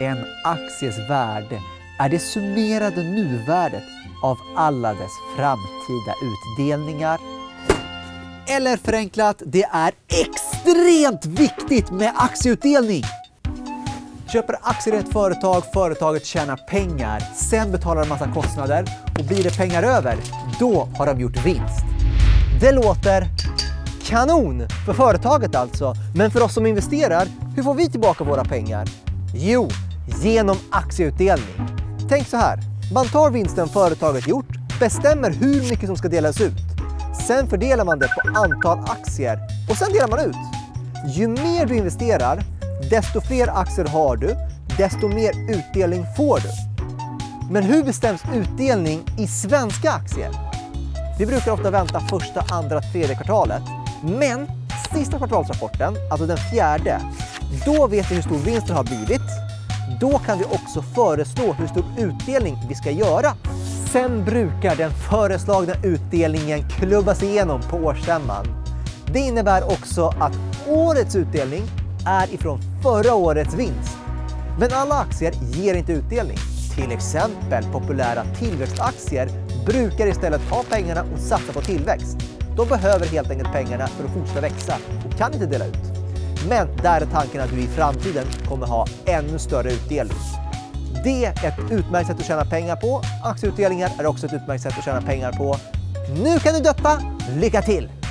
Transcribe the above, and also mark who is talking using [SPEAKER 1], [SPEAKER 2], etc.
[SPEAKER 1] En akties värde är det summerade nuvärdet av alla dess framtida utdelningar. Eller förenklat, det är extremt viktigt med aktieutdelning. Köper aktier i ett företag, företaget tjänar pengar, sen betalar de massa kostnader och blir det pengar över, då har de gjort vinst.
[SPEAKER 2] Det låter kanon för företaget alltså. Men för oss som investerar, hur får vi tillbaka våra pengar? Jo, genom aktieutdelning. Tänk så här. Man tar vinsten företaget gjort, bestämmer hur mycket som ska delas ut. Sen fördelar man det på antal aktier och sen delar man ut. Ju mer du investerar, desto fler aktier har du, desto mer utdelning får du. Men hur bestäms utdelning i svenska aktier? Vi brukar ofta vänta första, andra, tredje kvartalet. Men sista kvartalsrapporten, alltså den fjärde, då vet vi hur stor vinsten har blivit. Då kan vi också föreslå hur stor utdelning vi ska göra. Sen brukar den föreslagna utdelningen klubbas igenom på årsstämman. Det innebär också att årets utdelning är ifrån förra årets vinst. Men alla aktier ger inte utdelning. Till exempel populära tillväxtaktier brukar istället ta pengarna och satsa på tillväxt. De behöver helt enkelt pengarna för att fortsätta växa och kan inte dela ut. Men där är tanken att du i framtiden kommer ha ännu större utdelning. Det är ett utmärkt sätt att tjäna pengar på. Aktieutdelningar är också ett utmärkt sätt att tjäna pengar på. Nu kan du dötta. Lycka till!